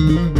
Mm-hmm.